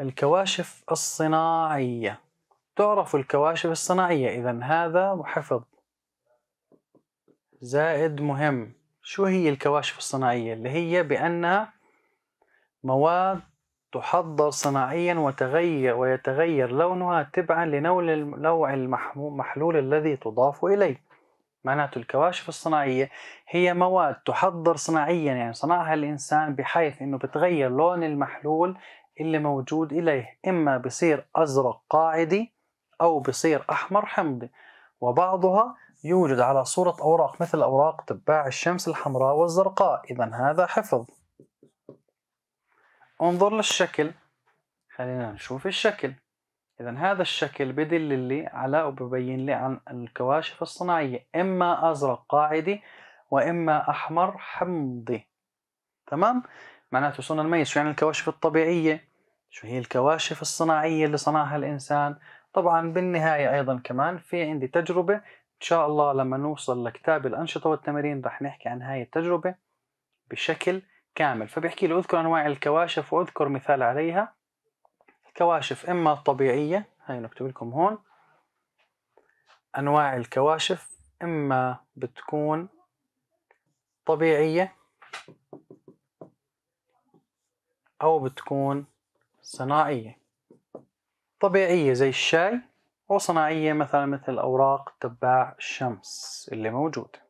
الكواشف الصناعية. تعرف الكواشف الصناعية. إذا هذا حفظ زائد مهم. شو هي الكواشف الصناعية؟ اللي هي بأنها مواد تحضر صناعيا وتغير ويتغير لونها تبعا لنوع المحلول الذي تضاف إليه. معناته الكواشف الصناعية هي مواد تحضر صناعيا. يعني صنعها الإنسان بحيث إنه بتغير لون المحلول اللي موجود إليه إما بصير أزرق قاعدي أو بصير أحمر حمضي. وبعضها يوجد على صورة أوراق مثل أوراق تباع الشمس الحمراء والزرقاء. إذا هذا حفظ. انظر للشكل. خلينا نشوف الشكل. إذا هذا الشكل بدل لي على وببين لي عن الكواشف الصناعية. إما أزرق قاعدي وإما أحمر حمضي. تمام؟ معناته صرنا نميز شو يعني الكواشف الطبيعية؟ شو هي الكواشف الصناعية اللي صنعها الإنسان؟ طبعا بالنهاية أيضا كمان في عندي تجربة إن شاء الله لما نوصل لكتاب الأنشطة والتمارين رح نحكي عن هاي التجربة بشكل كامل. فبيحكي لي أذكر أنواع الكواشف وأذكر مثال عليها. الكواشف إما طبيعية هاي نكتب لكم هون. أنواع الكواشف إما بتكون طبيعية. أو بتكون صناعية. طبيعية زي الشاي وصناعية مثلا مثل أوراق تباع الشمس اللي موجودة.